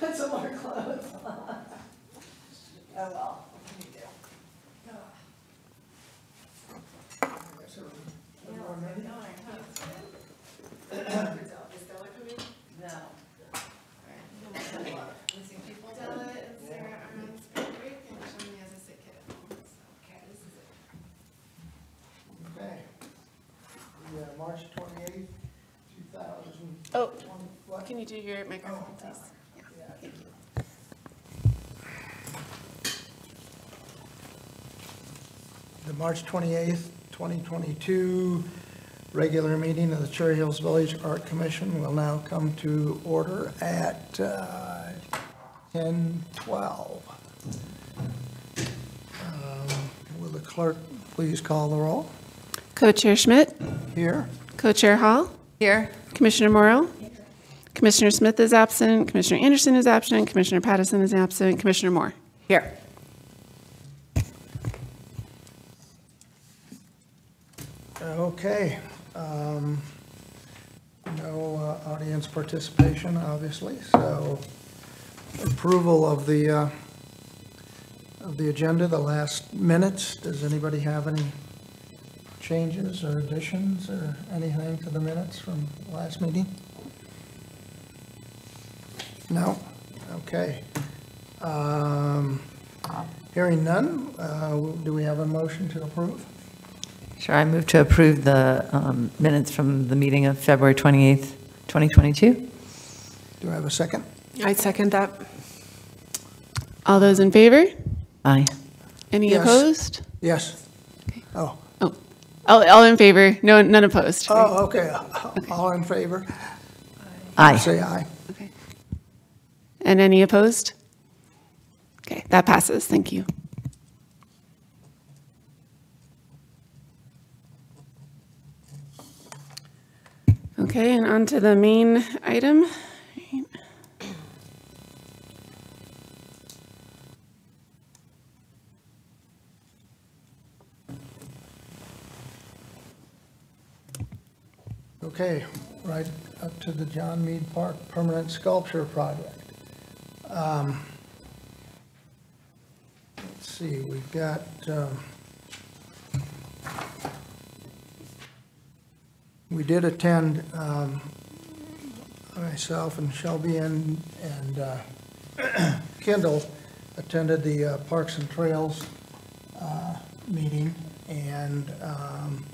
put some more clothes on. Oh, well, what can you do? No. Missing people. Della and Sarah are on spring break and Shani has a sick kid at home, so, okay, this is it. Okay. Yeah, March twenty-eighth, two thousand Oh, twenty, what? can you do your microphone, oh, please? Yeah, Yeah. thank you. The March twenty-eighth, twenty twenty-two regular meeting of the Cherry Hills Village Art Commission will now come to order at, uh, ten twelve. Um, Will the clerk please call the roll? Co-Chair Schmidt, Here? Co-Chair Hall, Here? Commissioner Morrow, Commissioner Smith is absent, Commissioner Anderson is absent, Commissioner Pattison is absent, Commissioner Moore. Here. Okay. um, No uh, audience participation, obviously, so approval of the, uh, of the agenda, the last minutes. Does anybody have any changes or additions or anything to the minutes from last meeting? No? Okay. Um, Hearing none, uh, do we have a motion to approve? Sure, I move to approve the um, minutes from the meeting of February 28th, 2022. Do I have a second? I second that. All those in favor? Aye. Any Yes. opposed? Yes. Oh, Oh, all, all in favor? No, none opposed? oh, okay. All in favor? Aye. Say aye. Okay. And any opposed? Okay, that passes. Thank you. Okay, and on to the main item. Okay, right up to the John Meade Park Permanent Sculpture Project. Um, Let's see, we've got, um, we did attend, um, myself and Shelby and, and uh, Kendall attended the uh, Parks and Trails uh, meeting, and um,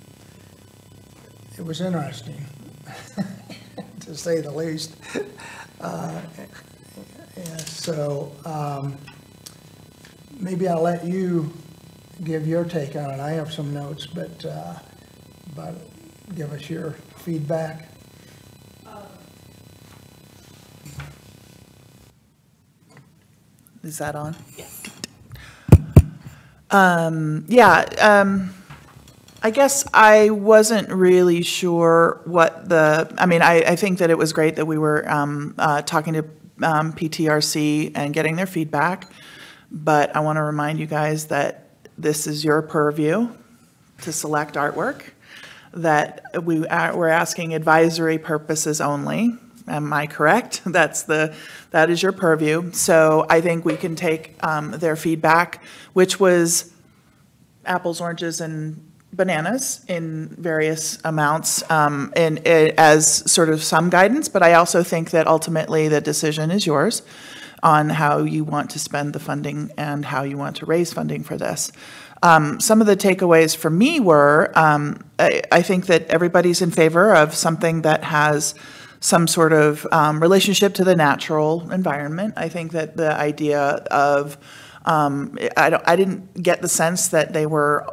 it was interesting, to say the least. Uh, So um, maybe I'll let you give your take on it. I have some notes, but, uh, but give us your feedback. Is that on? Yes. Um, yeah, um, I guess I wasn't really sure what the, I mean, I, I think that it was great that we were, um, uh, talking to, um, PTRC and getting their feedback. But I want to remind you guys that this is your purview to select artwork, that we, are- we're asking advisory purposes only. Am I correct? That's the, that is your purview. So I think we can take um, their feedback, which was apples, oranges, and bananas in various amounts, um, and as sort of some guidance, but I also think that ultimately the decision is yours on how you want to spend the funding and how you want to raise funding for this. Um, Some of the takeaways for me were, um, I I think that everybody's in favor of something that has some sort of um, relationship to the natural environment. I think that the idea of, um, I I didn't get the sense that they were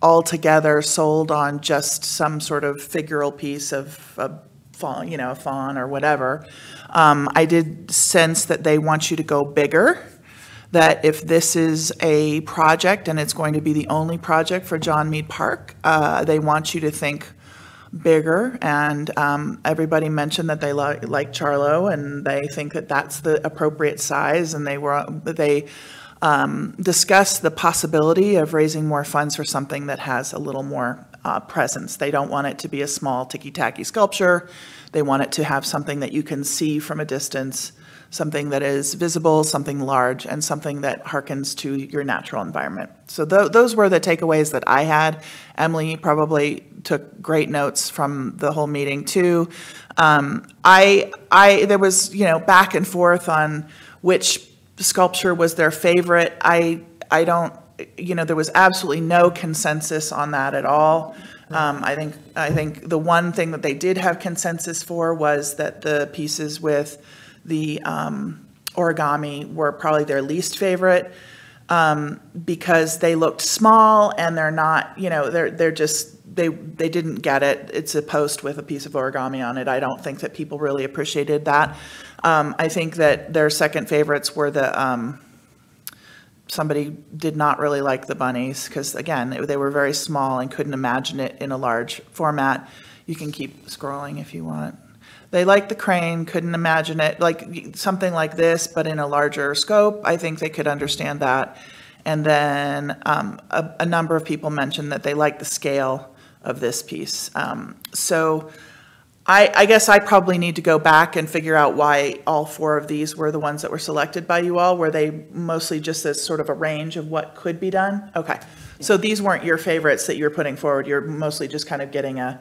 altogether sold on just some sort of figural piece of a fawn, you know, a fawn or whatever. Um, I did sense that they want you to go bigger, that if this is a project and it's going to be the only project for John Meade Park, uh, they want you to think bigger. And um, everybody mentioned that they li- like Charlo and they think that that's the appropriate size. And they were, they um, discussed the possibility of raising more funds for something that has a little more uh, presence. They don't want it to be a small ticky-tacky sculpture. They want it to have something that you can see from a distance something that is visible, something large, and something that harkens to your natural environment. So tho- those were the takeaways that I had. Emily probably took great notes from the whole meeting too. Um, I, I, there was, you know, back and forth on which sculpture was their favorite. I, I don't, you know, there was absolutely no consensus on that at all. Um, I think, I think the one thing that they did have consensus for was that the pieces with the um, origami were probably their least favorite um, because they looked small and they're not, you know, they're, they're just, they, they didn't get it. It's a post with a piece of origami on it. I don't think that people really appreciated that. Um, I think that their second favorites were the, um, somebody did not really like the bunnies because again, they- they were very small and couldn't imagine it in a large format. You can keep scrolling if you want. They liked the crane, couldn't imagine it, like something like this, but in a larger scope. I think they could understand that. And then um, a, a number of people mentioned that they liked the scale of this piece. Um, So I, I guess I probably need to go back and figure out why all four of these were the ones that were selected by you all. Were they mostly just as sort of a range of what could be done? Okay. So these weren't your favorites that you were putting forward. You're mostly just kind of getting a,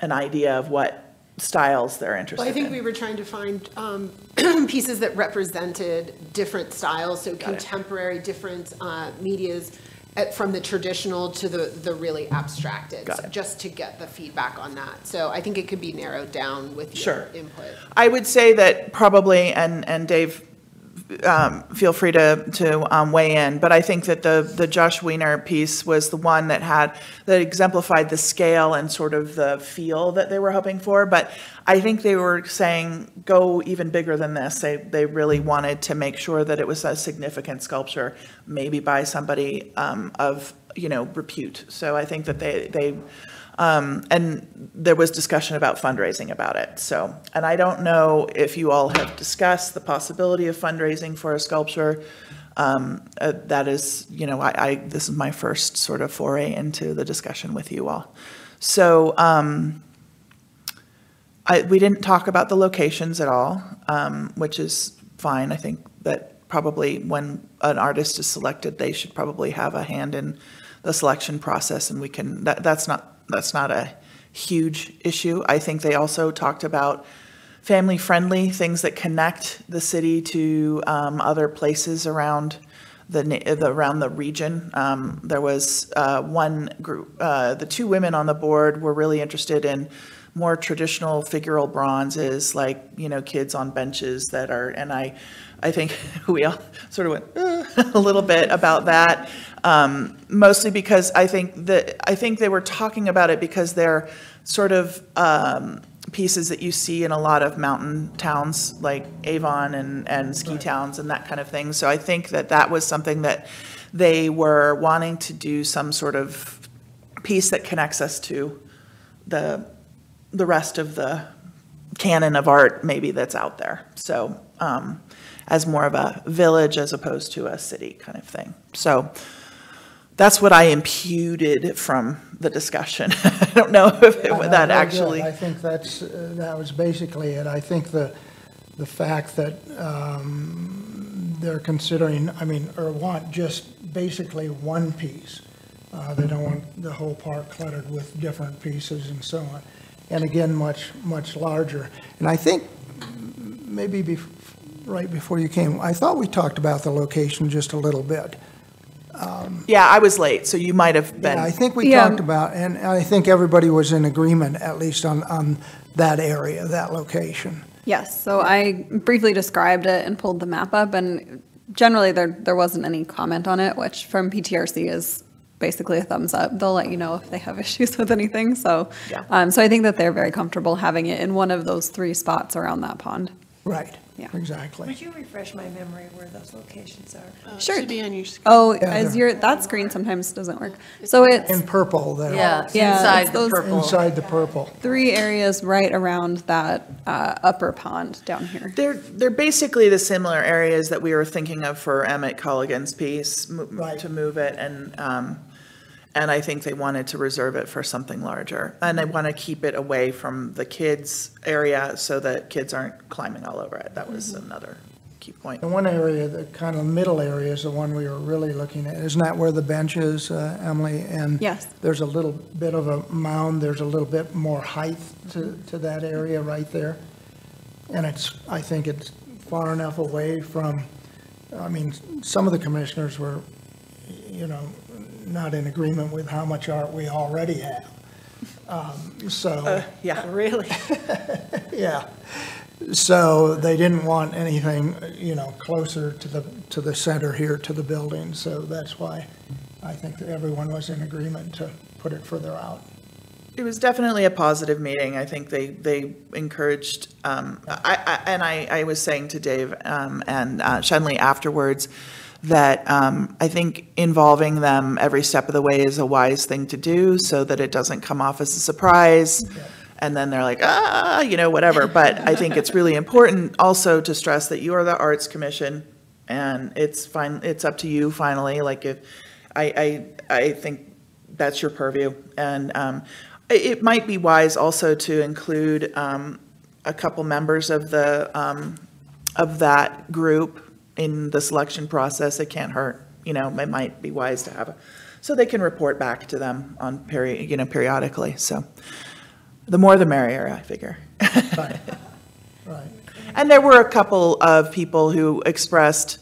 an idea of what styles they're interested Well. I think we were trying to find um, pieces that represented different styles, so it. contemporary, different uh, medias, uh, from the traditional to the, the really abstracted. Got it. Just to get the feedback on that. So I think it could be narrowed down with your Sure. input. I would say that probably, and, and Dave, um, feel free to, to um, weigh in, but I think that the, the Josh Wiener piece was the one that had, that exemplified the scale and sort of the feel that they were hoping for. But I think they were saying, go even bigger than this. They, they really wanted to make sure that it was a significant sculpture, maybe by somebody um, of, you know, repute. So I think that they, they, um, and there was discussion about fundraising about it, so, and I don't know if you all have discussed the possibility of fundraising for a sculpture. Um, uh, that is, you know, I, I, this is my first sort of foray into the discussion with you all. So, um, I, we didn't talk about the locations at all, um, which is fine. I think that probably when an artist is selected, they should probably have a hand in the selection process, and we can, that, that's not, that's not a huge issue. I think they also talked about family-friendly, things that connect the city to um, other places around the, the- around the region. Um, There was uh, one group, uh, the two women on the board were really interested in more traditional figural bronzes, like, you know, kids on benches that are, and I, I think we all sort of went, "Uh," a little bit about that. Um, Mostly because I think that, I think they were talking about it because they're sort of um, pieces that you see in a lot of mountain towns, like Avon and, and ski towns and that kind of thing. So I think that that was something that they were wanting to do some sort of piece that connects us to the, the rest of the canon of art maybe that's out there. So, um, as more of a village as opposed to a city kind of thing. So that's what I imputed from the discussion. I don't know if it- Uh, that good. actually. I think that's, uh, that was basically it. I think the, the fact that um, they're considering, I mean, or want just basically one piece. Uh, They don't want the whole park cluttered with different pieces and so on. And again, much, much larger. And I think maybe bef- right before you came, I thought we talked about the location just a little bit. Yeah, I was late, so you might have been. Yeah, I been. think we Yeah. talked about, and I think everybody was in agreement, at least on, on that area, that location. Yes, so I briefly described it and pulled the map up, and generally there, there wasn't any comment on it, which from PTRC is basically a thumbs up. They'll let you know if they have issues with anything, so. Yeah. Um, so I think that they're very comfortable having it in one of those three spots around that pond. Right, Yeah. exactly. Would you refresh my memory where those locations are? Sure. Should be on your screen. Oh, Yeah, as there. your, that screen sometimes doesn't work. So it's In purple, there. Yeah, Yeah, inside it's the those- purple. Inside the purple. three areas right around that uh, upper pond down here. They're, they're basically the similar areas that we were thinking of for Emmett Culligan's piece, mo- Right. to move it, and, um, and I think they wanted to reserve it for something larger. And they want to keep it away from the kids' area so that kids aren't climbing all over it. That was another key point. The one area, the kind of middle area is the one we were really looking at. Isn't that where the bench is, uh, Emily? And Yes. there's a little bit of a mound, there's a little bit more height to, to that area right there. And it's, I think it's far enough away from, I mean, some of the commissioners were, you know, not in agreement with how much art we already have. Um, So, Yeah. Really? yeah. So they didn't want anything, you know, closer to the, to the center here, to the building. So that's why I think that everyone was in agreement to put it further out. It was definitely a positive meeting. I think they, they encouraged, um, I, I, and I, I was saying to Dave, um, and uh, Shenley afterwards, that, um, I think involving them every step of the way is a wise thing to do, so that it doesn't come off as a surprise. And then they're like, ah, you know, whatever. But I think it's really important also to stress that you are the Arts Commission, and it's fine, it's up to you finally, like if, I, I, I think that's your purview. And um, it, it might be wise also to include um, a couple members of the, um, of that group in the selection process. It can't hurt, you know, it might be wise to have, a so they can report back to them on peri, you know, periodically. So the more the merrier, I figure. Right, right. And there were a couple of people who expressed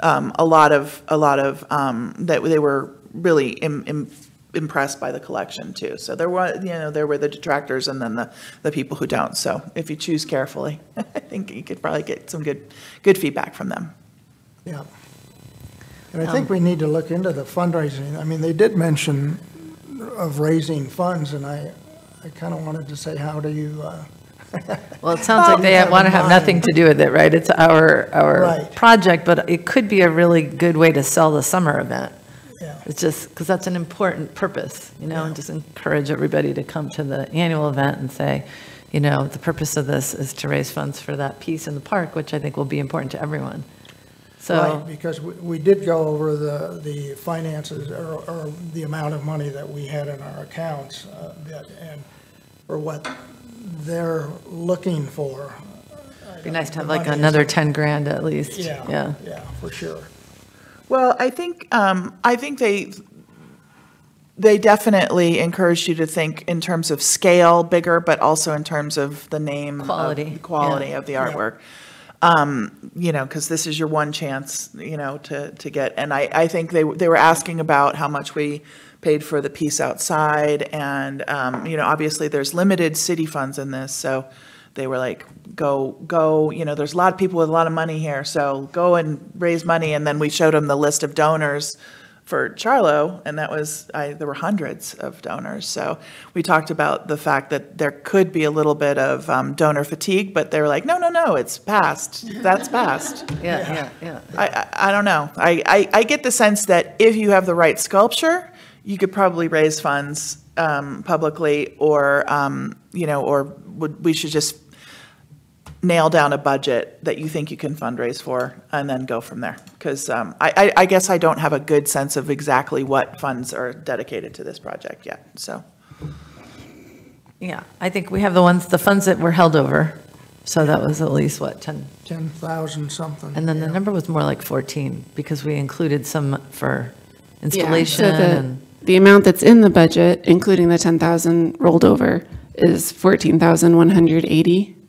um, a lot of, a lot of, um, that they were really im- im- impressed by the collection too. So there were, you know, there were the detractors and then the, the people who don't. So if you choose carefully, I think you could probably get some good, good feedback from them. Yeah. And I think we need to look into the fundraising. I mean, they did mention of raising funds, and I, I kind of wanted to say, how do you, uh, Well, it sounds like they want to have nothing to do with it, right? It's our, our Right. project, but it could be a really good way to sell the summer event. yeah, It's just, because that's an important purpose, you know, and just encourage everybody to come to the annual event and say, you know, the purpose of this is to raise funds for that piece in the park, which I think will be important to everyone. Right, because we, we did go over the, the finances, or, or the amount of money that we had in our accounts, uh, bit, and for what they're looking for. it'd be nice to have like another 10 grand at least. Yeah, Yeah. yeah, for sure. Well, I think, um, I think they, they definitely encouraged you to think in terms of scale bigger, but also in terms of the name. of- Quality, Quality yeah. of the artwork. Um, you know, because this is your one chance, you know, to, to get, and I, I think they, they were asking about how much we paid for the piece outside, and, um, you know, obviously there's limited city funds in this, so they were like, go, go, you know, there's a lot of people with a lot of money here, so go and raise money, and then we showed them the list of donors for Charlo, and that was, I, there were hundreds of donors. So we talked about the fact that there could be a little bit of um, donor fatigue, but they were like, no, no, no, it's past. That's past. Yeah, yeah, yeah. I, I, I don't know. I, I, I get the sense that if you have the right sculpture, you could probably raise funds um, publicly, or um, you know, or would we should just nail down a budget that you think you can fundraise for, and then go from there. Because um, I, I, I guess I don't have a good sense of exactly what funds are dedicated to this project yet. So Yeah, I think we have the ones, the funds that were held over. So that was at least, what, 10? 10,000 something. And then the number was more like 14 because we included some for Yeah, installation so the- and, The amount that's in the budget, including the 10,000 rolled over, is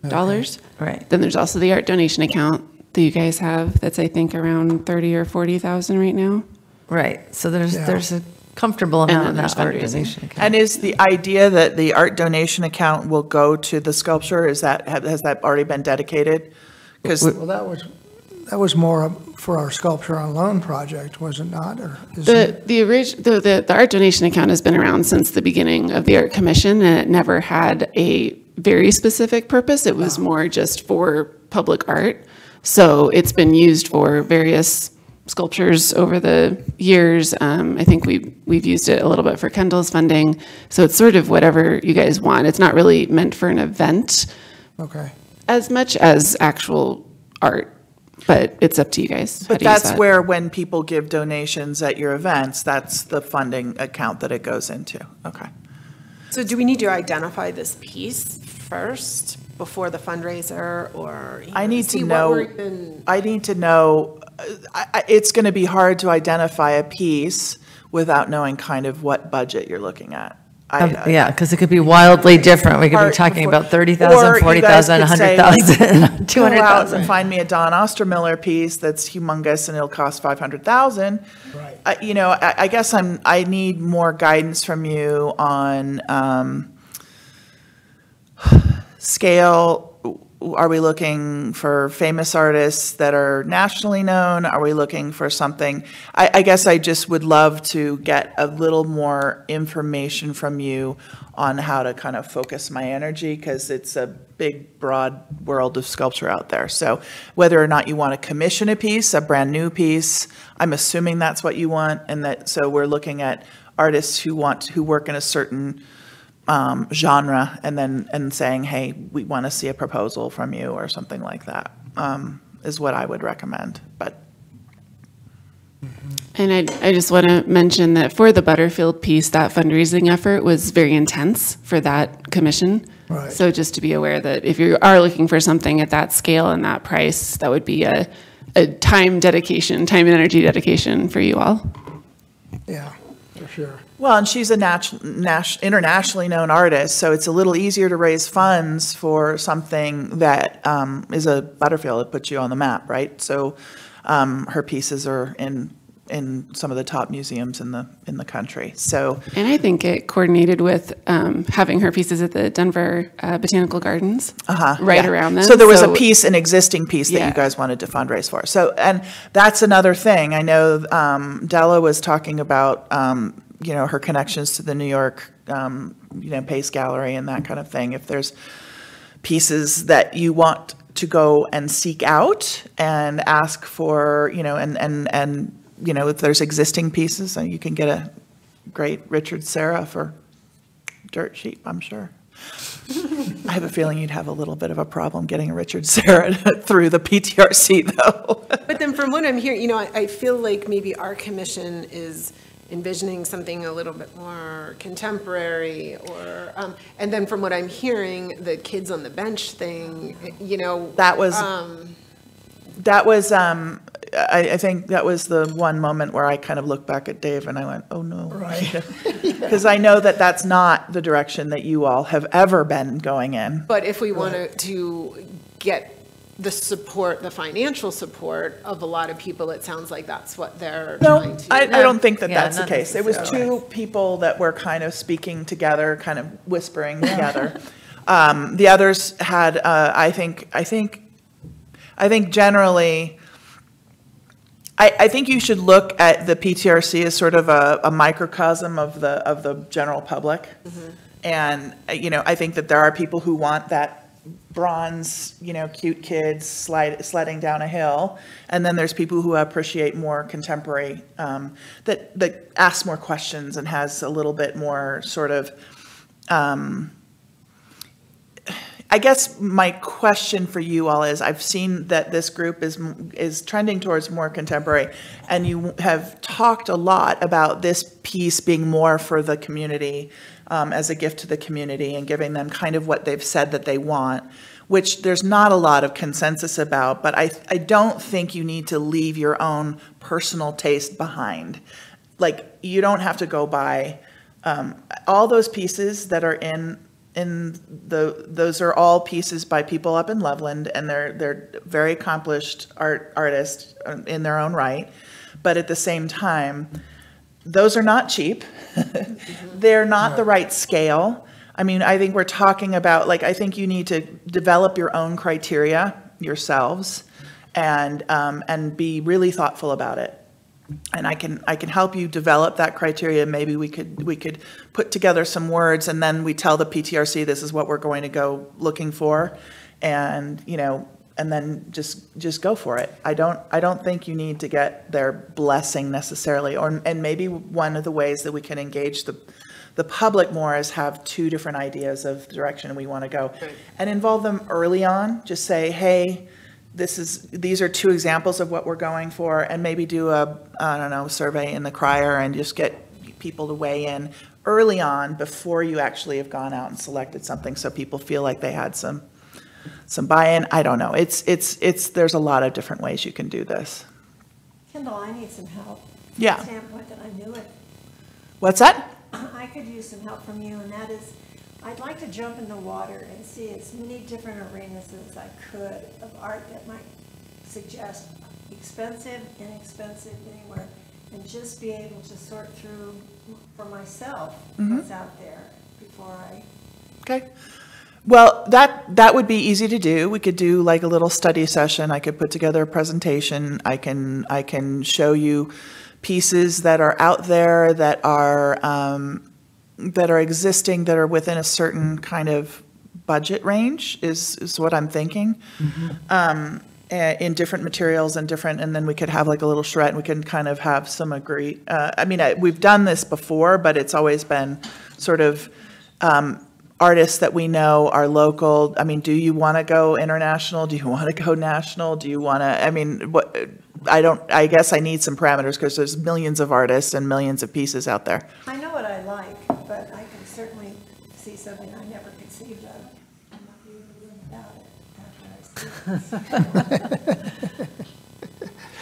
$14,180. right. Then there's also the art donation account that you guys have, that's, I think, around 30 or 40,000 right now. Right, so there's, Yeah. there's a comfortable amount in that there's art donation account. And is the idea that the art donation account will go to the sculpture, is that, has that already been dedicated? Because, Well, that was, that was more for our sculpture on loan project, was it not, or? is The, it- the orig, the, the, the art donation account has been around since the beginning of the Art Commission, and it never had a very specific purpose. It was more just for public art. So it's been used for various sculptures over the years. Um, I think we, we've used it a little bit for Kendall's funding. So it's sort of whatever you guys want. It's not really meant for an event Okay, as much as actual art, but it's up to you guys. how but to use that's that. where, when people give donations at your events, that's the funding account that it goes into. Okay. So do we need to identify this piece first before the fundraiser, or? you I need see to we're know, even- I need to know, uh, I, I, it's gonna be hard to identify a piece without knowing kind of what budget you're looking at. I- I- Yeah, because it could be wildly different. We could be talking before- about 30,000, Or you guys 40,000, 100,000, Go out and 200,000. find me a Dan Ostermiller piece that's humongous and it'll cost five hundred thousand. Right. I, you know, I, I guess I'm, I need more guidance from you on, um, scale. Are we looking for famous artists that are nationally known? Are we looking for something? I, I guess I just would love to get a little more information from you on how to kind of focus my energy, because it's a big, broad world of sculpture out there. So whether or not you want to commission a piece, a brand-new piece, I'm assuming that's what you want, and that, so we're looking at artists who want, who work in a certain um, genre and then, and saying, hey, we want to see a proposal from you or something like that, um, is what I would recommend. But And I, I just want to mention that for the Butterfield piece, that fundraising effort was very intense for that commission. Right. So just to be aware that if you are looking for something at that scale and that price, that would be a, a time dedication, time and energy dedication for you all. Yeah, for sure. Well, and she's a nat- internationally known artist, so it's a little easier to raise funds for something that um, is a Butterfield. It puts you on the map, right? So um, her pieces are in in some of the top museums in the in the country. So And I think it coordinated with um, having her pieces at the Denver uh, Botanical Gardens. uh-huh, Right yeah. around then. So there was a piece, an existing piece that Yeah. you guys wanted to fundraise for. So and that's another thing. I know um, Della was talking about um, you know her connections to the New York um, you know Pace Gallery and that kind of thing. If there's pieces that you want to go and seek out and ask for, you know, and, and, and, you know, if there's existing pieces, uh, you can get a great Richard Serra for dirt cheap, I'm sure. I have a feeling you'd have a little bit of a problem getting a Richard Serra through the PTRC, though. But then from what I'm hearing, you know, I, I feel like maybe our commission is envisioning something a little bit more contemporary or, um, and then from what I'm hearing, the kids on the bench thing, you know. That was- Um, That was, um, I, I think that was the one moment where I kind of looked back at Dave and I went, oh, no. Right. Because I know that that's not the direction that you all have ever been going in. But if we wanted to get the support, the financial support of a lot of people, it sounds like that's what they're No, trying to. I, I don't think that Yeah, that's the case. It was two people that were kind of speaking together, kind of whispering together. Um, the others had, uh, I think, I think, I think generally, I, I think you should look at the PTRC as sort of a, a microcosm of the, of the general public. And, uh, you know, I think that there are people who want that bronze, you know, cute kids slide, sledding down a hill. And then there's people who appreciate more contemporary, um, that, that asks more questions and has a little bit more sort of, um, I guess my question for you all is, I've seen that this group is, is trending towards more contemporary, and you have talked a lot about this piece being more for the community, um, as a gift to the community, and giving them kind of what they've said that they want, which there's not a lot of consensus about, but I, I don't think you need to leave your own personal taste behind. Like, you don't have to go by, um, all those pieces that are in in the those are all pieces by people up in Loveland, and they're they're very accomplished art artists uh, in their own right. But at the same time, those are not cheap. they're not the right scale. I mean, I think we're talking about like I think you need to develop your own criteria yourselves, and um, and be really thoughtful about it and I can, I can help you develop that criteria. Maybe we could, we could put together some words and then we tell the PTRC, this is what we're going to go looking for. And, you know, and then just, just go for it. I don't, I don't think you need to get their blessing necessarily. Or, and maybe one of the ways that we can engage the, the public more is have two different ideas of direction we want to go. And involve them early on, just say, hey, this is, these are two examples of what we're going for, and maybe do a, I don't know, survey in the crier and just get people to weigh in early on before you actually have gone out and selected something, so people feel like they had some, some buy-in. I don't know. It's, it's, it's, there's a lot of different ways you can do this. Kendall, I need some help. Yeah. Standpoint that I knew it. What's that? I could use some help from you, and that is, I'd like to jump in the water and see as many different arenas as I could of art that might suggest expensive, inexpensive, anywhere, and just be able to sort through for myself mm-hmm. what's out there before I Okay. Well, that, that would be easy to do. We could do like a little study session. I could put together a presentation. I can, I can show you pieces that are out there that are, um, that are existing, that are within a certain kind of budget range is, is what I'm thinking. Um, eh, in different materials and different, and then we could have like a little charrette and we can kind of have some agree, uh, I mean, I, we've done this before, but it's always been sort of, um, artists that we know are local. I mean, do you want to go international? Do you want to go national? Do you want to, I mean, what, I don't, I guess I need some parameters because there's millions of artists and millions of pieces out there. I know what I like, but I can certainly see something I never conceived of. I might be able to live it after I see it.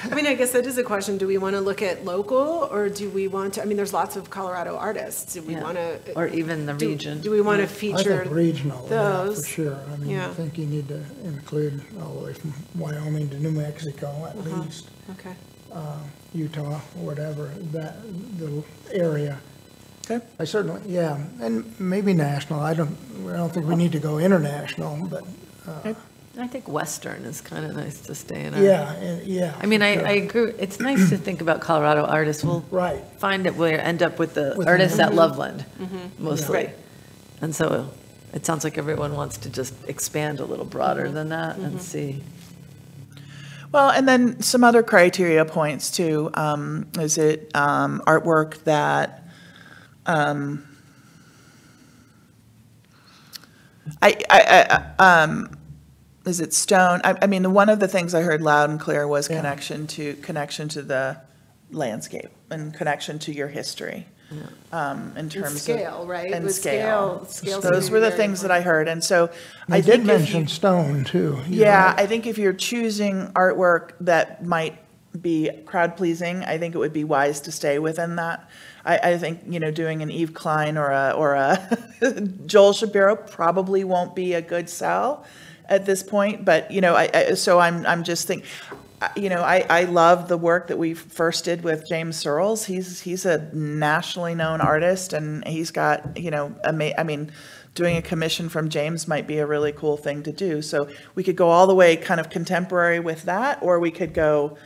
I mean, I guess that is a question. Do we want to look at local or do we want to, I mean, there's lots of Colorado artists. Do we Yeah. want to? Or even the do- region. Do we want to I feature? think regional, yeah, for those. sure. I mean, I Yeah. think you need to include all the way from Wyoming to New Mexico at Uh-huh. least, Okay. Utah, whatever, that little area. Okay. I certainly, yeah, and maybe national. I don't, I don't think we need to go international, but, I think Western is kind of nice to stay in. our- yeah, and- yeah. I mean, I, for I agree, it's nice to think about Colorado artists. We'll Right. find it, we'll end up with the With artists the- at Loveland, mostly. Right. And so it sounds like everyone wants to just expand a little broader than that and see. Well, and then some other criteria points too. Um, is it, um, artwork that, um, I, I, I, um, is it stone? I, I mean, one of the things I heard loud and clear was Yeah. connection to, connection to the landscape and connection to your history. Um, in terms of. scale, right? And With scale. scale- Those were the very things that I heard, and so I You think did if mention you. stone, too. Yeah, right. I think if you're choosing artwork that might be crowd pleasing, I think it would be wise to stay within that. I, I think, you know, doing an Yves Klein or a, or a Joel Shapiro probably won't be a good sell at this point, but, you know, I, I, so I'm, I'm just think, you know, I, I love the work that we first did with James Surls. He's, he's a nationally known artist and he's got, you know, ama- I mean, doing a commission from James might be a really cool thing to do. So we could go all the way kind of contemporary with that, or we could go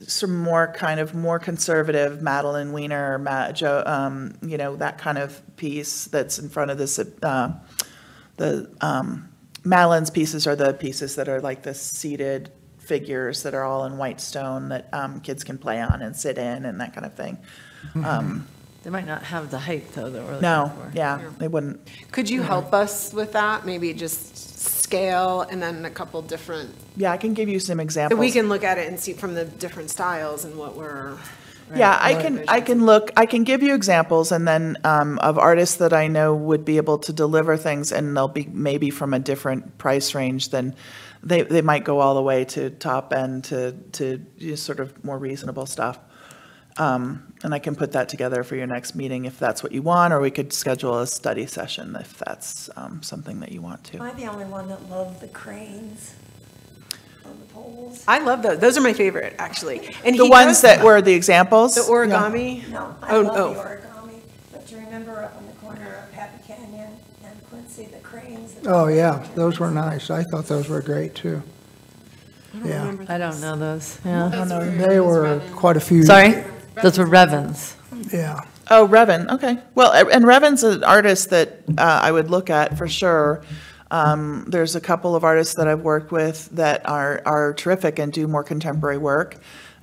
some more kind of more conservative Madeline Wiener, or Ma, Joe, um, you know, that kind of piece that's in front of this, uh, the, um, Madeline's pieces are the pieces that are like the seated figures that are all in white stone that, um, kids can play on and sit in and that kind of thing. Um, They might not have the height, though, that we're looking no, for. yeah, they wouldn't. Could you help us with that? Maybe just scale and then a couple different, Yeah, I can give you some that examples. we can look at it and see from the different styles and what we're. Yeah, I can, I can look, I can give you examples and then um, of artists that I know would be able to deliver things and they'll be maybe from a different price range than, they, they might go all the way to top end to, to just sort of more reasonable stuff. Um, And I can put that together for your next meeting if that's what you want, or we could schedule a study session if that's um, something that you want to. Am I the only one that loved the cranes on the poles? I love those. Those are my favorite, actually. And The ones does that were the examples? The origami. No, I Oh, love oh. the origami, but do you remember up on the corner of Happy Canyon and Quincy, the cranes? that- Oh, yeah, those were nice. I thought those were great, too. Yeah, I don't know those, yeah. they were quite a few. Sorry? Those were Revens. Yeah, Oh, Revan, okay. Well, a- and Revan's an artist that uh, I would look at for sure. Um, There's a couple of artists that I've worked with that are, are terrific and do more contemporary work.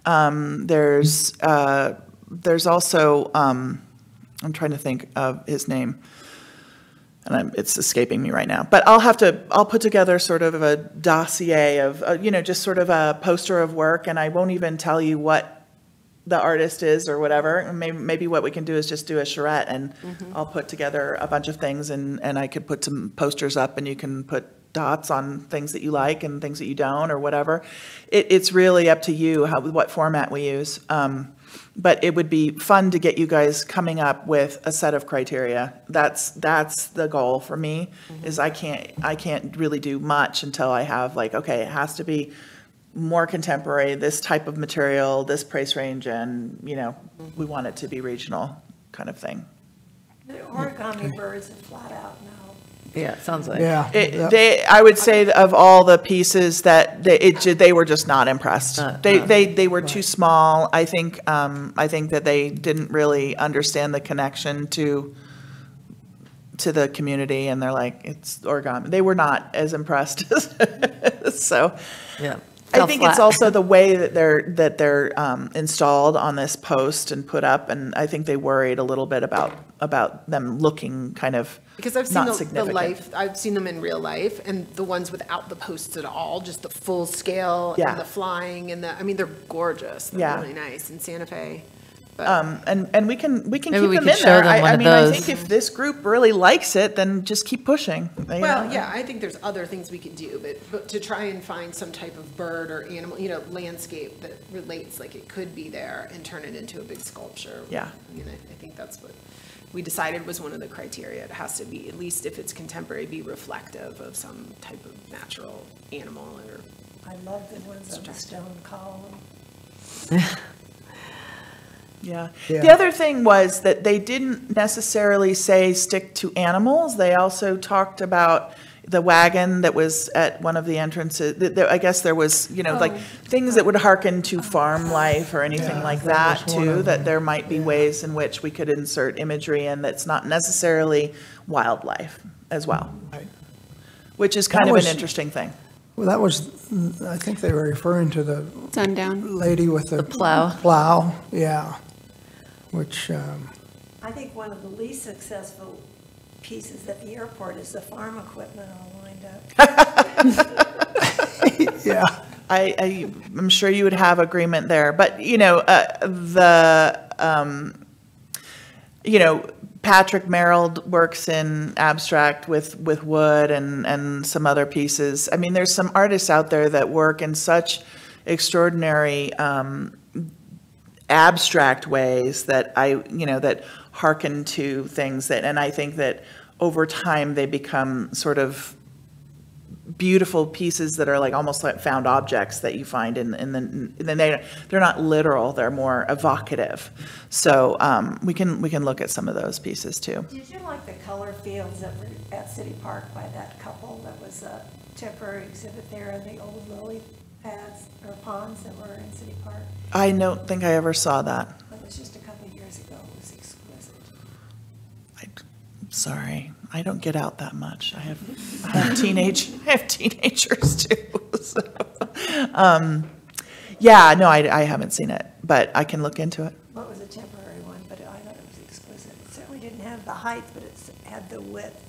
Um, There's, uh, there's also, um, I'm trying to think of his name, and I'm, it's escaping me right now. But I'll have to, I'll put together sort of a dossier of, uh, you know, just sort of a poster of work, and I won't even tell you what the artist is or whatever. Maybe, maybe what we can do is just do a charrette and I'll put together a bunch of things and, and I could put some posters up and you can put dots on things that you like and things that you don't, or whatever. It, it's really up to you how, what format we use. Um, but it would be fun to get you guys coming up with a set of criteria. That's, that's the goal for me, is I can't, I can't really do much until I have like, okay, it has to be more contemporary, this type of material, this price range, and, you know, we want it to be regional kind of thing. The origami birds are flat out no. Yeah, it sounds like. Yeah. It, yeah. they, I would say of all the pieces that, they, it, they were just not impressed. Not- They, not- they, they were too small. I think, um, I think that they didn't really understand the connection to, to the community, and they're like, it's origami. They were not as impressed. So, Yeah. I Fell think it's also the way that they're, that they're um, installed on this post and put up, and I think they worried a little bit about, about them looking kind of Because I've seen not the, the life, I've seen them in real life, and the ones without the posts at all, just the full scale Yeah. and the flying and the, I mean, they're gorgeous. They're Yeah. really nice in Santa Fe. But Um, and, and we can, we can Maybe keep we them could in show there. them I, one I of mean, I those. think if this group really likes it, then just keep pushing. you Well, know? yeah, I think there's other things we could do, but, but to try and find some type of bird or animal, you know, landscape that relates, like it could be there and turn it into a big sculpture. Yeah. I mean, I, I think that's what we decided was one of the criteria. It has to be, at least if it's contemporary, be reflective of some type of natural animal or. I love the ones on the stone column. Yeah. Yeah. The other thing was that they didn't necessarily say stick to animals. They also talked about the wagon that was at one of the entrances. Th- there- I guess there was, you know, like Oh. things that would hearken to farm life or anything like that that too, that there might be ways in which we could insert imagery in that's not necessarily wildlife as well. Right. Which is kind That of an interesting thing. Well, that was, I think they were referring to the Sundown. lady with the. The plow. Plow, yeah, which, um, I think one of the least successful pieces at the airport is the farm equipment all lined up. yeah, I, I, I'm sure you would have agreement there, but, you know, uh, the, um, you know, Patrick Marold works in abstract with, with wood and, and some other pieces. I mean, there's some artists out there that work in such extraordinary, um, abstract ways that I, you know, that hearken to things that, and I think that over time they become sort of beautiful pieces that are like almost like found objects that you find in, in the, and then they, they're not literal, they're more evocative. So, um, we can, we can look at some of those pieces too. Did you like the color fields that were at City Park by that couple that was a temporary exhibit there and the old lily pads or ponds that were in City Park? I don't think I ever saw that. It was just a couple of years ago. It was exquisite. I, sorry, I don't get out that much. I have, I have teenage, I have teenagers too, so. Um, yeah, no, I, I haven't seen it, but I can look into it. What was a temporary one, but I thought it was exquisite. It certainly didn't have the height, but it had the width.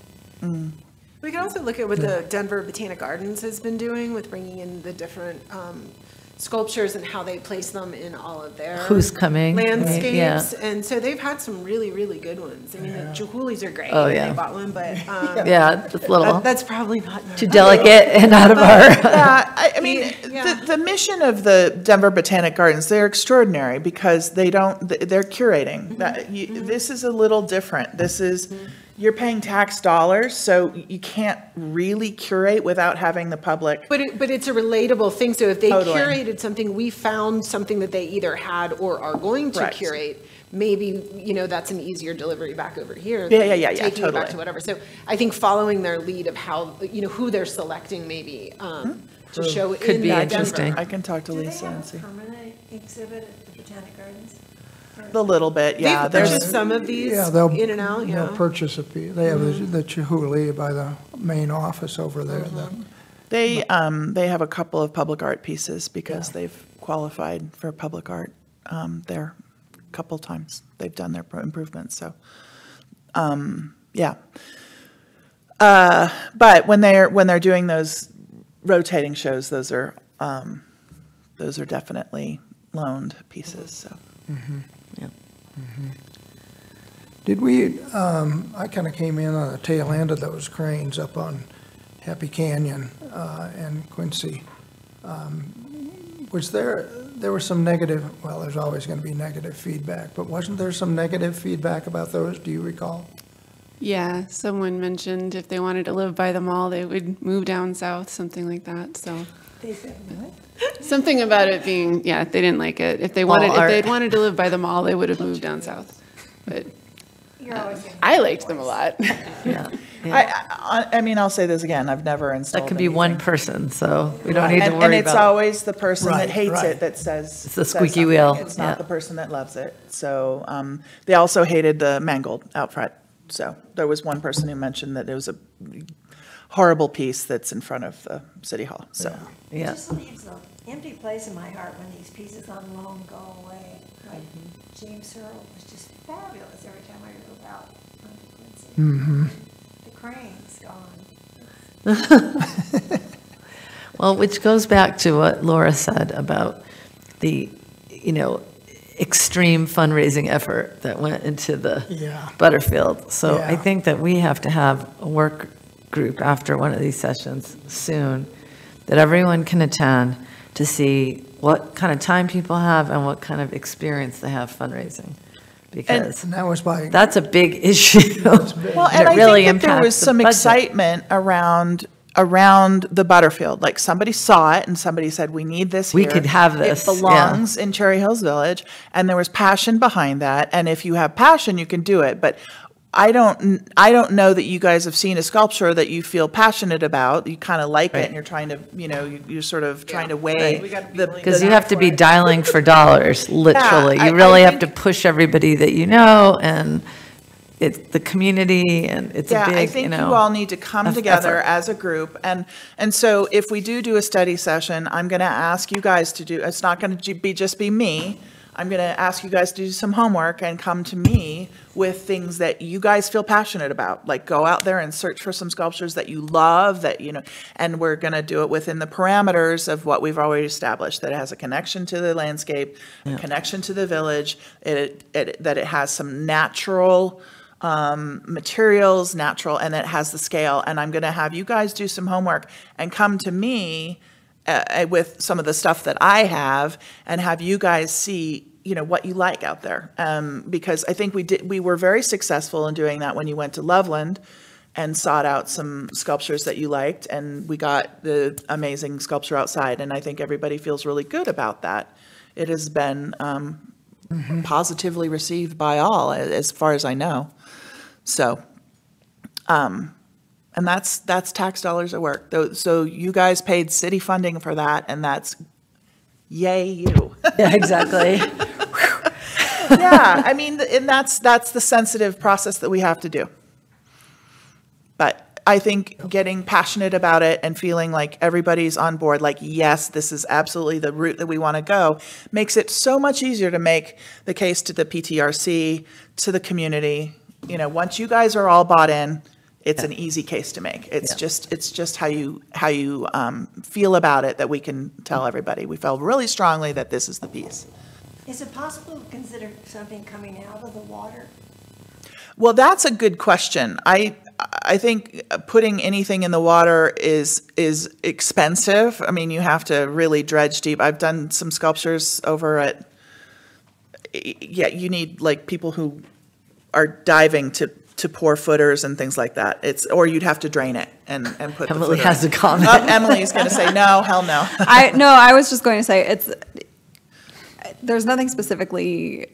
We can also look at what the Denver Botanic Gardens has been doing with bringing in the different um, sculptures and how they place them in all of their. Who's coming, right, yeah. Landscapes, and so they've had some really, really good ones. I mean, the Chihulys are great. Oh, yeah. They bought one, but. um, Yeah, it's a little that- That's probably not. too delicate and out of our, Yeah, I, I mean, Yeah. the, the mission of the Denver Botanic Gardens, they're extraordinary because they don't, they're curating. That, you, this is a little different. This is, you're paying tax dollars, so you can't really curate without having the public. But it, but it's a relatable thing, so if they Totally. curated something, we found something that they either had or are going to Correct. curate, maybe, you know, that's an easier delivery back over here. Yeah, than yeah, yeah, yeah, Taking it back totally. to whatever, so I think following their lead of how, you know, who they're selecting maybe, um, to show Could in be Denver. interesting. I can talk to Do they Lisa and have see. a permanent exhibit at the Botanic Gardens? A little bit, yeah. They've There's, purchased some of these yeah, they'll. in and out, They'll yeah. purchase a piece. They have the the Chihuly by the main office over there. the- they, um, they have a couple of public art pieces because they've qualified for public art, um, there a couple times. They've done their pro- improvements, so, um, yeah. Uh, but when they're, when they're doing those rotating shows, those are, um, those are definitely loaned pieces, so. Did we, um, I kind of came in on the tail end of those cranes up on Happy Canyon uh, and Quincy. Um, Was there, there was some negative, well, there's always going to be negative feedback, but wasn't there some negative feedback about those? Do you recall? Yeah, someone mentioned if they wanted to live by the mall, they would move down south, something like that, so. They said, what? Something about it being, yeah, they didn't like it. If they wanted, if they'd wanted to live by the mall, they would have moved down south. But You're always gonna. I liked them a lot. Yeah. I, I, I mean, I'll say this again, I've never installed That could be one person, so we don't need to And, and worry it's about. always the person that Right, hates right. it that says. It's the says squeaky something. wheel, It's yeah. not the person that loves it. So, um, they also hated the mangled out front. So there was one person who mentioned that it was a horrible piece that's in front of the city hall, so. It Yeah, just leaves an empty place in my heart when these pieces on loan go away. Like mm-hmm. James Surls was just fabulous every time I drove out onto Quincy. Mm-hmm. The crane's gone. well, which goes back to what Laura said about the, you know, extreme fundraising effort that went into the Yeah. Butterfield. So I think that we have to have a work group after one of these sessions soon, that everyone can attend to see what kind of time people have and what kind of experience they have fundraising. Because And that was by, that's a big issue. Well, and and I really think that there was some budget. excitement around, around the Butterfield. Like, somebody saw it and somebody said, we need this We here. could have this, It yeah. belongs in Cherry Hills Village, and there was passion behind that. And if you have passion, you can do it. But I don't, I don't know that you guys have seen a sculpture that you feel passionate about. You kind of like it, and you're trying to, you know, you- you're sort of trying to weigh the. Because you have to be dialing for dollars, literally. I- You I really have to push everybody that you know, and it's the community, and it's Yeah, I big, you think you know. all need to come together effort. as a group, and, and so if we do do a study session, I'm gonna ask you guys to do, it's not gonna be, just be me. I'm gonna ask you guys to do some homework and come to me with things that you guys feel passionate about. Like, go out there and search for some sculptures that you love, that, you know, and we're gonna do it within the parameters of what we've already established, that it has a connection to the landscape, a connection to the village, it, it, that it has some natural, um, materials, natural, and it has the scale. And I'm going to have you guys do some homework and come to me uh, uh, with some of the stuff that I have and have you guys see, you know, what you like out there. Um, because I think we did, we were very successful in doing that when you went to Loveland and sought out some sculptures that you liked, and we got the amazing sculpture outside. And I think everybody feels really good about that. It has been um, positively received by all, as far as I know. So, um, and that's, that's tax dollars at work. Though, so you guys paid city funding for that, and that's yay you. Yeah, exactly. Yeah, I mean, and that's, that's the sensitive process that we have to do. But I think getting passionate about it and feeling like everybody's on board, like, yes, this is absolutely the route that we want to go, makes it so much easier to make the case to the PTRC, to the community. You know, once you guys are all bought in, it's an easy case to make. It's Yeah. just, it's just how you, how you um, feel about it that we can tell everybody. We felt really strongly that this is the piece. Is it possible to consider something coming out of the water? Well, that's a good question. I, I think putting anything in the water is, is expensive. I mean, you have to really dredge deep. I've done some sculptures over at, yeah, you need like people who are diving to, to pour footers and things like that. It's, or you'd have to drain it and, and put Emily has in. a comment. Oh, Emily's gonna say, no, hell no. I, no, I was just going to say, it's, there's nothing specifically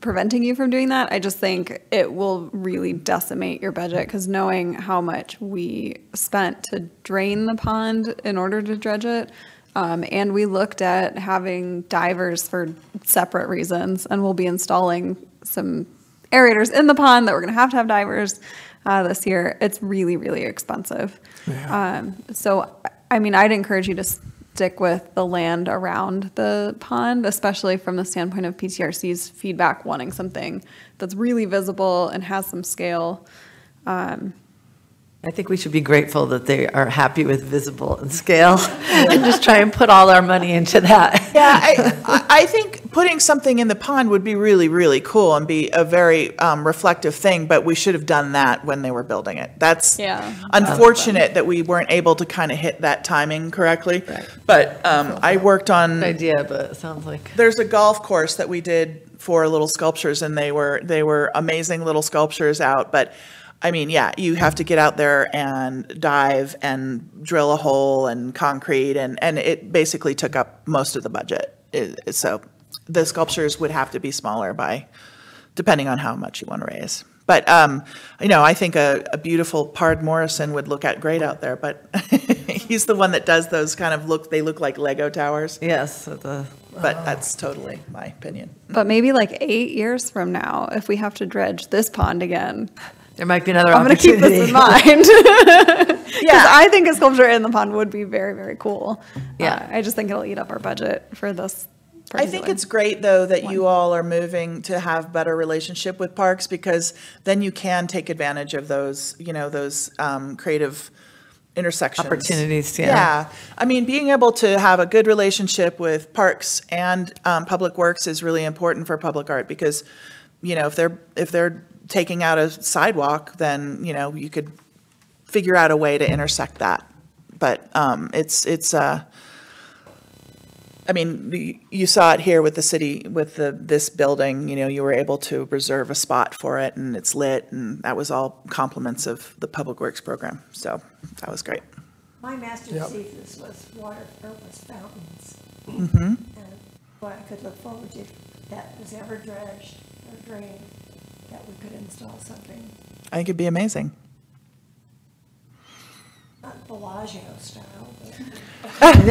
preventing you from doing that. I just think it will really decimate your budget because knowing how much we spent to drain the pond in order to dredge it. Um, and we looked at having divers for separate reasons and we'll be installing some aerators in the pond that we're going to have to have divers uh, this year. It's really, really expensive. Um, so, I mean, I'd encourage you to stick with the land around the pond, especially from the standpoint of PTRC's feedback, wanting something that's really visible and has some scale. Um, I think we should be grateful that they are happy with visible and scale and just try and put all our money into that. Yeah, I, I- I think putting something in the pond would be really, really cool and be a very um, reflective thing, but we should have done that when they were building it. That's Yeah. unfortunate that we weren't able to kind of hit that timing correctly. But um, I worked on, Idea, but it sounds like. there's a golf course that we did for little sculptures, and they were, they were amazing little sculptures out, but, I mean, yeah, you have to get out there and dive and drill a hole and concrete, and, and it basically took up most of the budget. It- So the sculptures would have to be smaller by, depending on how much you want to raise. But, um, you know, I think a, a beautiful Pard Morrison would look at great out there, but he's the one that does those kind of look, they look like Lego towers, Yes, with the, but that's totally my opinion. But maybe like eight years from now, if we have to dredge this pond again, there might be another I'm going to keep this in mind. Because Yeah. I think a sculpture in the pond would be very, very cool. Yeah. Uh, I just think it'll eat up our budget for this. I think it's great, though, that you all are moving to have better relationship with parks, because then you can take advantage of those, you know, those um, creative intersections. Opportunities, yeah. Yeah, I mean, being able to have a good relationship with parks and um, public works is really important for public art, because, you know, if they're, if they're taking out a sidewalk, then, you know, you could figure out a way to intersect that. But um, it's, it's, uh, I mean, the- you saw it here with the city, with the, this building, you know, you were able to reserve a spot for it and it's lit and that was all compliments of the Public Works program. So that was great. My master's Yep. thesis was water, or was fountains. Mm-hmm. And what I could look forward to, that was ever dredged or drained, that we could install something, I think it'd be amazing. not Bellagio style, but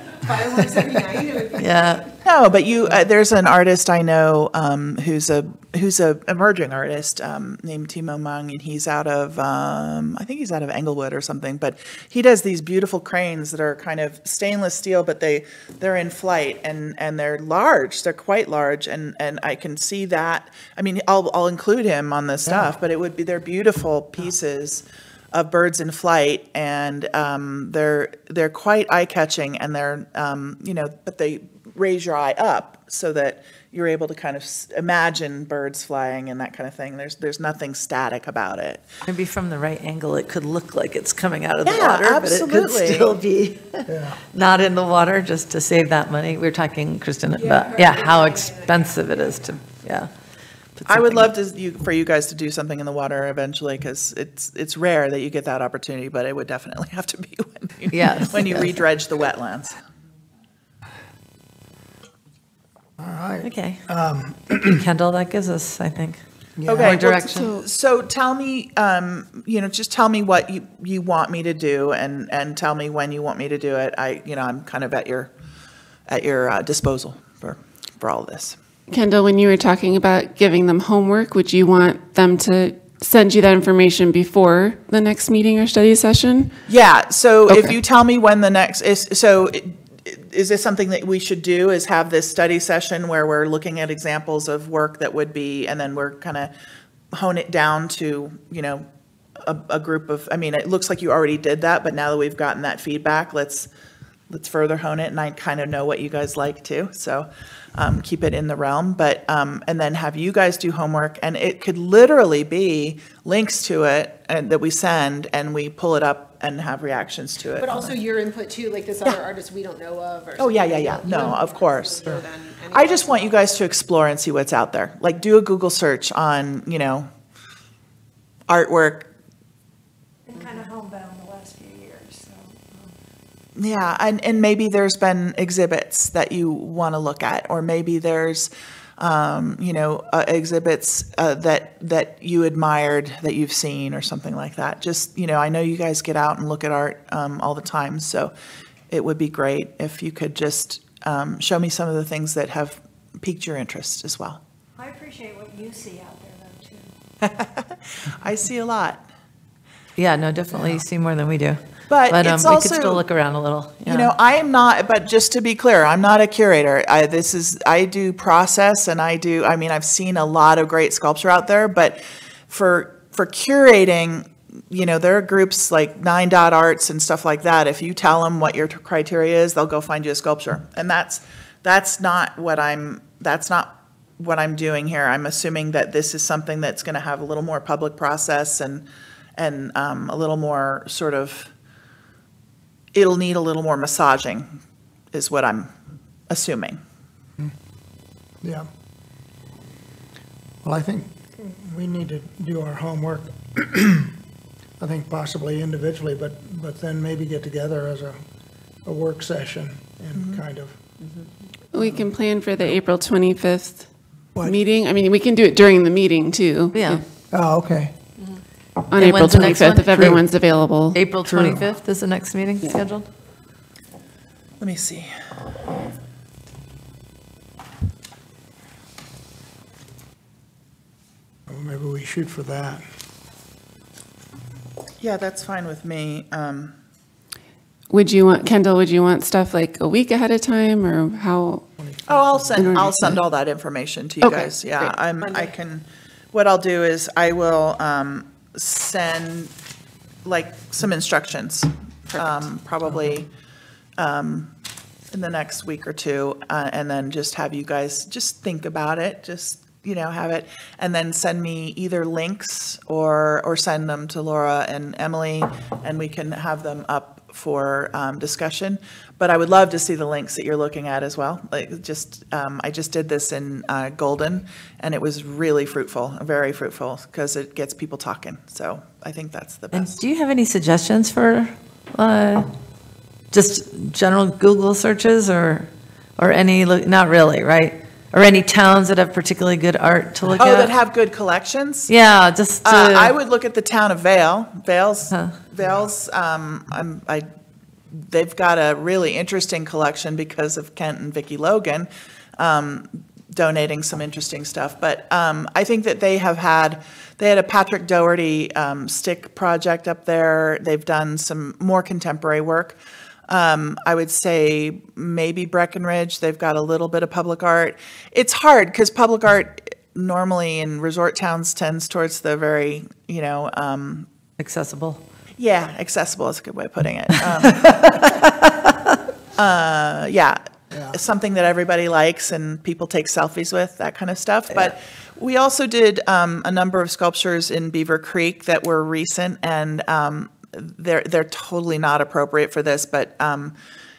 Fireworks every night, it would be Yeah, No, but you, uh, there's an artist I know um, who's a who's a emerging artist um, named Timo Mung, and he's out of um, I think he's out of Englewood or something. But he does these beautiful cranes that are kind of stainless steel, but they they're in flight and and they're large. They're quite large, and and I can see that. I mean, I'll I'll include him on this stuff, but it would be they're beautiful pieces of birds in flight, and um, they're they're quite eye catching, and they're um, you know, but they raise your eye up so that you're able to kind of s- imagine birds flying and that kind of thing. There's there's nothing static about it. maybe from the right angle, it could look like it's coming out of the Yeah, water, but it could still be not in the water, just to save that money. We are talking, Kristen, about, yeah, how expensive it is to, yeah. I would love to you for you guys to do something in the water eventually because it's it's rare that you get that opportunity, but it would definitely have to be when you, Yes, when you yes. redredge the wetlands. All right. Okay. Thank you, Kendall, that gives us, I think, Okay, more well, direction. So tell me, um, you know, just tell me what you, you want me to do and, and tell me when you want me to do it. I, you know, I'm kind of at your, at your uh, disposal for, for all of this. Kendall, when you were talking about giving them homework, would you want them to send you that information before the next meeting or study session? Yeah, so if you tell me when the next, is, so i- is this something that we should do, is have this study session where we're looking at examples of work that would be, and then we're kind of hone it down to, you know, a, a group of, I mean, it looks like you already did that, but now that we've gotten that feedback, let's, let's further hone it, and I kind of know what you guys like too, so um, keep it in the realm, but, um, and then have you guys do homework, and it could literally be links to it and that we send, and we pull it up and have reactions to it. But also your input too, like this other artist we don't know of or Oh, yeah, yeah, yeah. No, of course. I just want you guys to explore and see what's out there. Like, do a Google search on, you know, artwork. been kind of homebound the last few years, so. um, Yeah, and, and maybe there's been exhibits that you want to look at, or maybe there's, um, you know, uh, exhibits uh, that, that you admired that you've seen or something like that. Just, you know, I know you guys get out and look at art um, all the time, so it would be great if you could just um, show me some of the things that have piqued your interest as well. I appreciate what you see out there though, too. I see a lot. Yeah, no, definitely you see more than we do. But um, it's we could still look around a little. You know, I am not, but just to be clear, I'm not a curator. I, this is, I do process and I do, I mean, I've seen a lot of great sculpture out there, but for, for curating, you know, there are groups like Nine Dot Arts and stuff like that. If you tell them what your criteria is, they'll go find you a sculpture. And that's, that's not what I'm, that's not what I'm doing here. I'm assuming that this is something that's going to have a little more public process and, and um, a little more sort of, it'll need a little more massaging, is what I'm assuming. Hmm. Yeah. Well, I think we need to do our homework, I think possibly individually, but, but then maybe get together as a, a work session and mm-hmm. kind of, mm-hmm. We can plan for the April 25th What? meeting. I mean, we can do it during the meeting, too. Yeah. oh, okay. On And April when's the next 25th, one? if everyone's available. April 25th is the next meeting scheduled? Let me see. Well, Maybe we shoot for that. Yeah, that's fine with me. Um, Would you want, Kendall, would you want stuff like a week ahead of time, or how? Oh, I'll send, I'll send all that information to you Okay, guys, yeah. great. I'm, I can, what I'll do is I will, um, send, like, some instructions, um, probably, um, in the next week or two, uh, and then just have you guys just think about it, just, you know, have it, and then send me either links or, or send them to Laura and Emily, and we can have them up for um, discussion. But I would love to see the links that you're looking at as well. Like, just, um, I just did this in uh, Golden, and it was really fruitful, very fruitful, because it gets people talking. So I think that's the best. And do you have any suggestions for uh, just general Google searches or, or any, not really, right? Or any towns that have particularly good art to look at? Oh, that have good collections? Yeah, just to. Uh, I would look at the town of Vail. Vail's, Huh. Vail's, um, I'm, I, they've got a really interesting collection because of Kent and Vicky Logan, um, donating some interesting stuff. But, um, I think that they have had, they had a Patrick Dougherty, um, stick project up there. They've done some more contemporary work. Um, I would say maybe Breckenridge, they've got a little bit of public art. It's hard because public art normally in resort towns tends towards the very, you know, um, Accessible. yeah, accessible is a good way of putting it. Um, uh, yeah, something that everybody likes and people take selfies with, that kind of stuff. But we also did um, a number of sculptures in Beaver Creek that were recent, and um, they're they're totally not appropriate for this, but um,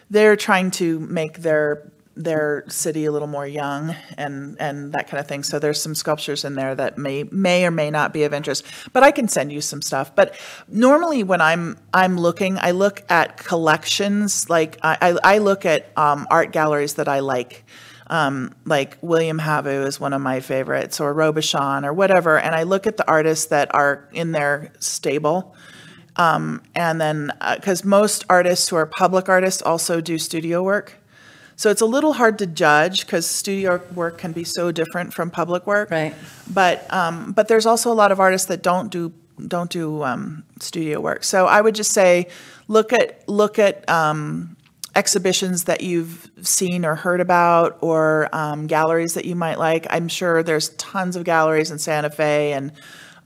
they're trying to make their their city a little more young and and that kind of thing. So there's some sculptures in there that may may or may not be of interest. But I can send you some stuff. But normally when I'm I'm looking, I look at collections. Like I I, I look at um, art galleries that I like. Um, like William Havu is one of my favorites, or Robischon, or whatever, and I look at the artists that are in their stable, um, and then because most artists who are public artists also do studio work, so it's a little hard to judge because studio work can be so different from public work. Right. But um, but there's also a lot of artists that don't do don't do um, studio work. So I would just say look at look at um, exhibitions that you've seen or heard about or um, galleries that you might like. I'm sure there's tons of galleries in Santa Fe and.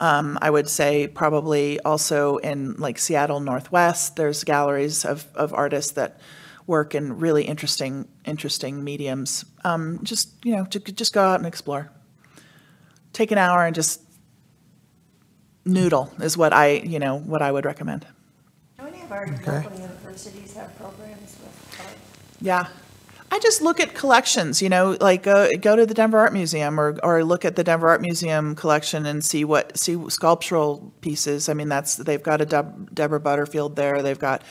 Um, I would say probably also in like Seattle Northwest, there's galleries of, of artists that work in really interesting, interesting mediums. Um, just, you know, to, just go out and explore. Take an hour and just noodle is what I, you know, what I would recommend. How many of our local universities have programs with art? Yeah. I just look at collections, you know, like go, go to the Denver Art Museum or, or look at the Denver Art Museum collection and see what, see sculptural pieces. I mean, that's, they've got a Deb- Deborah Butterfield there. They've got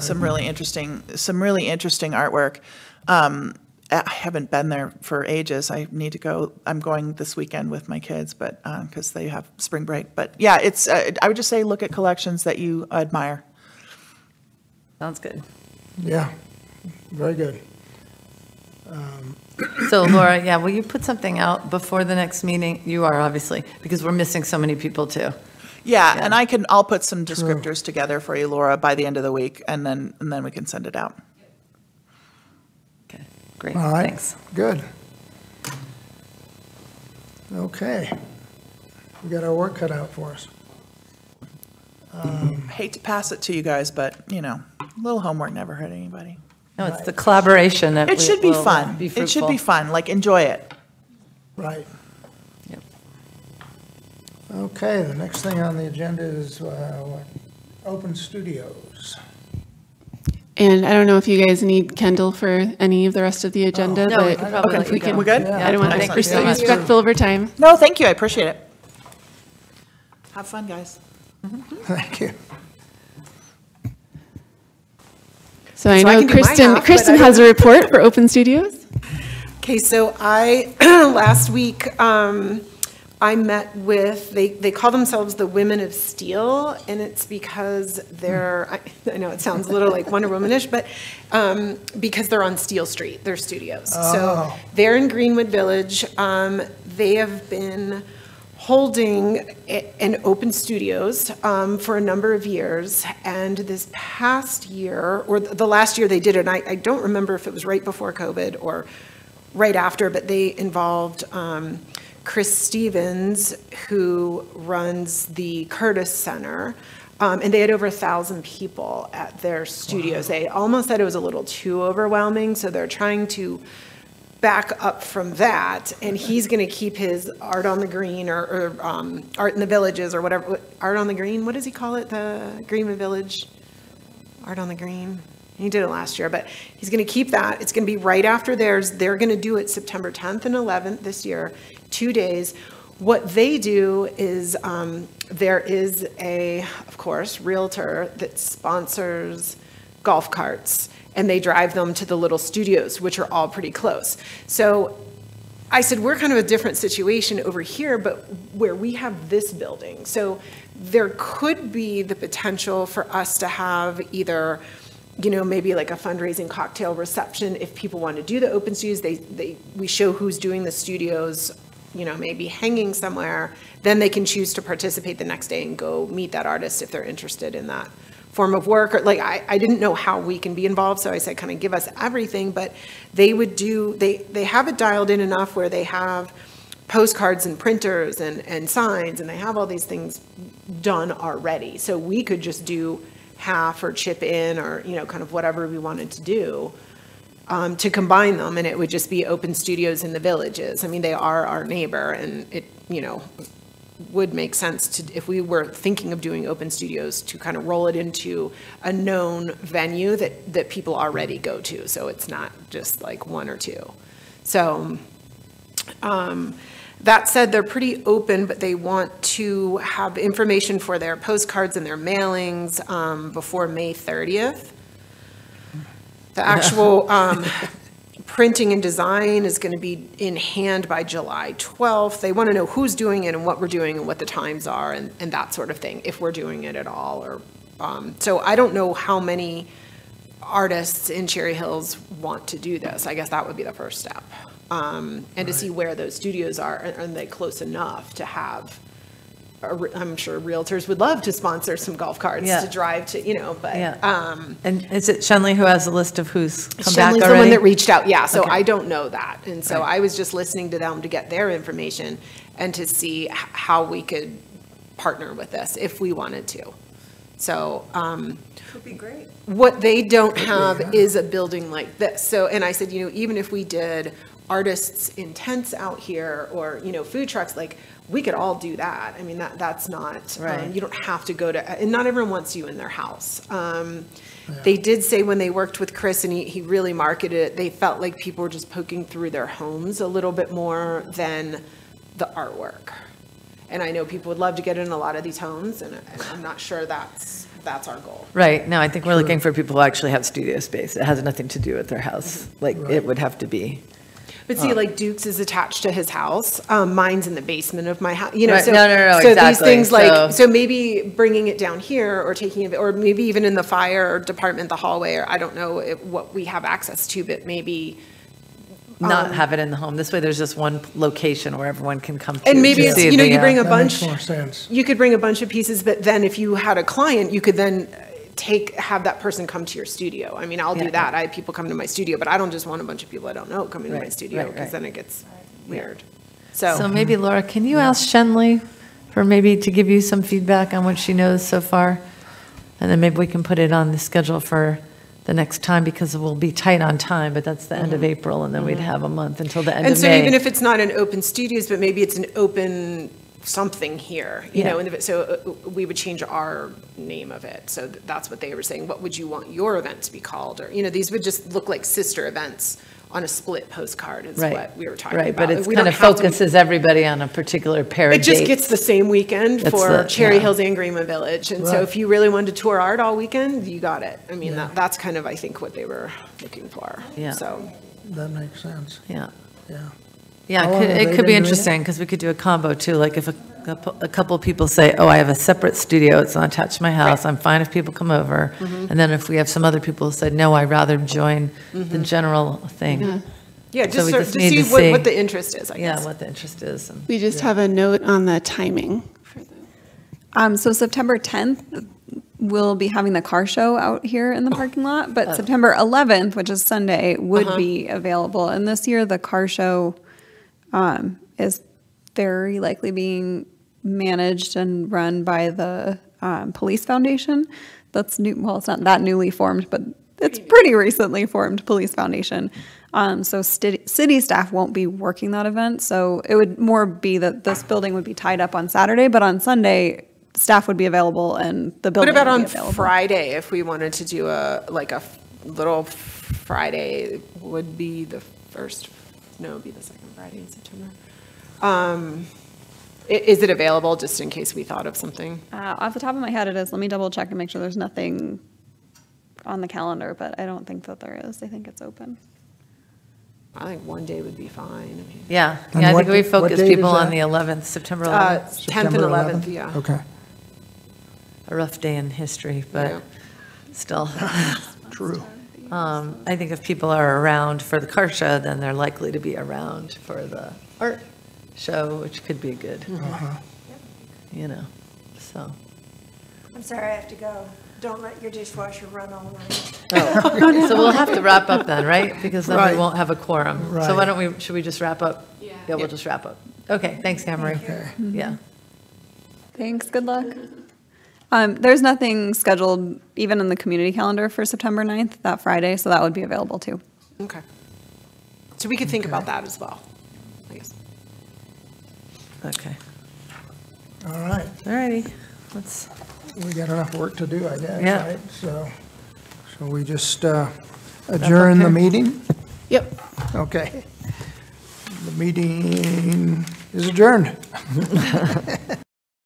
some really interesting, some really interesting artwork. Um, I haven't been there for ages. I need to go. I'm going this weekend with my kids, but, uh 'cause because they have spring break. But yeah, it's, uh, I would just say look at collections that you admire. Sounds good. Yeah, very good. So Laura, yeah, will you put something out before the next meeting? You are, obviously, because we're missing so many people too. Yeah, and I can, I'll put some descriptors together for you, Laura, by the end of the week, and then, and then we can send it out. Okay, great, All right. thanks. Good. Okay. We got our work cut out for us. Hate to pass it to you guys, but, you know, a little homework never hurt anybody. No, it's the collaboration that It should be will fun. be It should fruitful. be fun, like, enjoy it. Right. Yep. Okay, the next thing on the agenda is uh, what? Open Studios. And I don't know if you guys need Kendall for any of the rest of the agenda, No, we but can probably if let we you go. can- We're good? Yeah. I don't want to I be think we're still- respectful of our time. No, thank you, I appreciate it. Have fun, guys. Thank you. So I So I know can do my Kristen, half, Kristen has a report for Open Studios. Okay, so I, last week, um, I met with, they, they call themselves the Women of Steel, and it's because they're, I, I know it sounds a little like Wonder Womanish, but, um, because they're on Steel Street, their studios. Oh. So they're in Greenwood Village. Um, they have been holding an open studios um, for a number of years. And this past year, or the last year they did it, and I, I don't remember if it was right before COVID or right after, but they involved um, Chris Stevens, who runs the Curtis Center. Um, and they had over a thousand people at their studios. They almost said it was a little too overwhelming, so they're trying to back up from that, and he's going to keep his art on the green or, or um, art in the villages or whatever. Art on the green. What does he call it? The Greenwood Village Art on the Green. He did it last year, but he's going to keep that. It's going to be right after theirs. They're going to do it September 10th and 11th this year, two days. What they do is um, there is a, of course, realtor that sponsors golf carts, and they drive them to the little studios, which are all pretty close. So I said, we're kind of a different situation over here, but where we have this building. So there could be the potential for us to have either, you know, maybe like a fundraising cocktail reception if people want to do the open studios. They, they, we show who's doing the studios, you know, maybe hanging somewhere. Then they can choose to participate the next day and go meet that artist if they're interested in that form of work, or like, I, I didn't know how we can be involved, so I said, kind of give us everything, but they would do, they, they have it dialed in enough where they have postcards and printers and, and signs, and they have all these things done already, so we could just do half or chip in, or, you know, kind of whatever we wanted to do, um, to combine them, and it would just be open studios in the villages. I mean, they are our neighbor, and it, you know, would make sense to, if we were thinking of doing open studios, to kind of roll it into a known venue that, that people already go to, so it's not just like one or two. So, um, that said, they're pretty open, but they want to have information for their postcards and their mailings, um, before May 30th. The actual, um, printing and design is going to be in hand by July 12th. They want to know who's doing it and what we're doing and what the times are and, and that sort of thing, if we're doing it at all, or, um, so I don't know how many artists in Cherry Hills want to do this. I guess that would be the first step. Um, and to see where those studios are, are are they close enough to have, I'm sure realtors would love to sponsor some golf carts Yeah. to drive to, you know, but, Yeah. um, And is it Shenley who has a list of who's come back Shenley's the one that reached out, yeah, so Okay. I don't know that. And so Right. I was just listening to them to get their information and to see how we could partner with this if we wanted to. So, um, Would be great. what they don't have is a building like this. So, and I said, you know, even if we did artists in tents out here or, you know, food trucks, like, we could all do that. I mean, that, that's not, um, Right. you don't have to go to, and not everyone wants you in their house. Um, They did say when they worked with Chris and he, he really marketed it, they felt like people were just poking through their homes a little bit more than the artwork. And I know people would love to get in a lot of these homes and and I'm not sure that's, that's our goal. Right, no, I think we're looking for people who actually have studio space. It has nothing to do with their house. Like, it would have to be. But see, like Duke's is attached to his house. Um, mine's in the basement of my house. You know, Right, so no, no, no, so these exactly. things like So- so maybe bringing it down here or taking it, or maybe even in the fire department, the hallway, or I don't know if, what we have access to, but maybe. Not Um, have it in the home. This way, there's just one location where everyone can come to. And maybe to it's see you know the, you uh, bring a That makes bunch. more sense. You could bring a bunch of pieces, but then if you had a client, you could then uh, take have that person come to your studio. I mean, I'll do Yeah. that. I have people come to my studio, but I don't just want a bunch of people I don't know coming to my studio because right. then it gets weird. So maybe mm-hmm. Laura, can you ask Shenley for maybe to give you some feedback on what she knows so far? And then maybe we can put it on the schedule for the next time because we'll be tight on time, but that's the end of mm-hmm. April and then we'd mm-hmm. have a month until the end of April. And so even if it's not an open studios, but maybe it's an open something here, you know, and if it- so uh, we would change our name of it. So that's what they were saying. What would you want your event to be called? Or, you know, these would just look like sister events on a split postcard is Right, what we were talking about. Right, but it kind of have to- focuses everybody on a particular pair of It just dates. gets the same weekend That's for the- Cherry yeah. Hills and Greenwood Village. And so if you really wanted to tour art all weekend, you got it. I mean, that, that's kind of, I think, what they were looking for. Yeah. So, That makes sense, Yeah. yeah. Yeah, it could, it could be interesting, because we could do a combo too, like if a couple, a couple people say, oh, I have a separate studio, it's not attached to my house, I'm fine if people come over. Mm-hmm. And then if we have some other people who said, no, I'd rather join the Mm-hmm. general thing. yeah, just we sort- just to see to what, see. what the interest is, I Yeah, guess. what the interest is. and- We just have a note on the timing. Um, so September 10th, we'll be having the car show out here in the parking lot, but September 11th, which is Sunday, would be available. And this year, the car show um, is very likely being managed and run by the um, Police Foundation. That's new, well, it's not that newly formed, but it's pretty recently formed Police Foundation. Um, so city, city staff won't be working that event. So it would more be that this building would be tied up on Saturday, but on Sunday, staff would be available and the building. What about on. Friday, if we wanted to do a, like a f- little Friday, would be the first, no, be the second Friday in September. Um, Is it available, just in case we thought of something? Uh, off the top of my head, it is. Let me double check and make sure there's nothing on the calendar, but I don't think that there is. I think it's open. I think one day would be fine. I mean, And Yeah, yeah, I think what- we what focus people on the 11th, September Uh, 11th. 10th and September 11th, yeah. Okay, A rough day in history, Yeah. but still. true. Um, I think if people are around for the car show, then they're likely to be around for the art show, which could be good, Uh-huh. you know, so. I'm sorry, I have to go. Don't let your dishwasher run all night. So we'll have to wrap up then, right? Because then we won't have a quorum. So why Right. don't we, should we just wrap up? Yeah. Yeah, we'll just wrap up. Okay, thanks, Anne Marie. Yeah. Thanks. Good luck. Um, there's nothing scheduled even in the community calendar for September 9th, that Friday, so that would be available too. Okay. So we could think about that as well, I guess. Okay, All right, all righty, let's, we got enough work to do, I guess, Yeah. right? So, shall we just uh, adjourn the here? meeting? Yep. Okay. The meeting is adjourned.